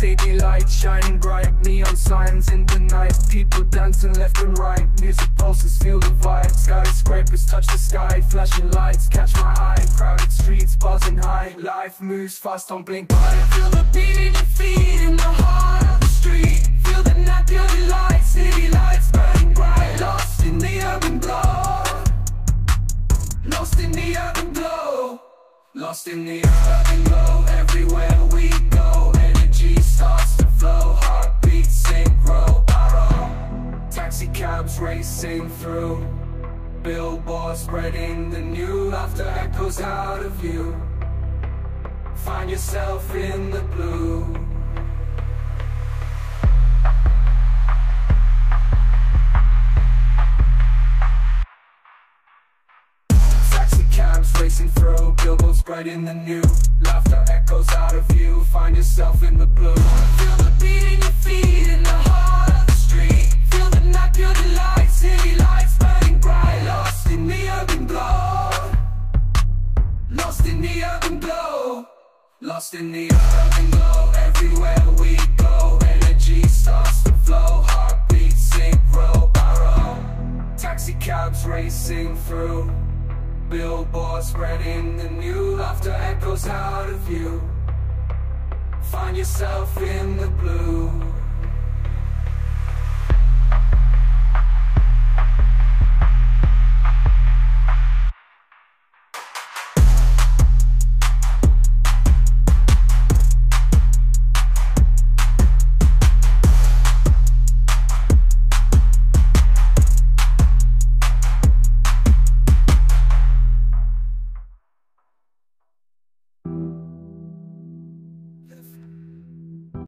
City lights shining bright. Neon signs in the night. People dancing left and right. Music pulses, feel the vibe. Skyscrapers touch the sky. Flashing lights catch my eye. Crowded streets buzzing high. Life moves fast don't blink I feel the beat in your feet In the heart of the street. Feel the night beauty lights City lights burning bright. Lost in the urban glow Lost in the urban glow. Lost in the urban glow. Everywhere we go Taxi cabs racing through. Billboards spreading the new Laughter echoes out of view. Find yourself in the blue. Racing through Billboards spreading the new Laughter echoes out of view. Find yourself in the blue Lost in the urban glow Everywhere we go Energy starts to flow Heartbeats barrow Taxi cabs racing through Billboards spreading the new Laughter echoes out of view Find yourself in the blue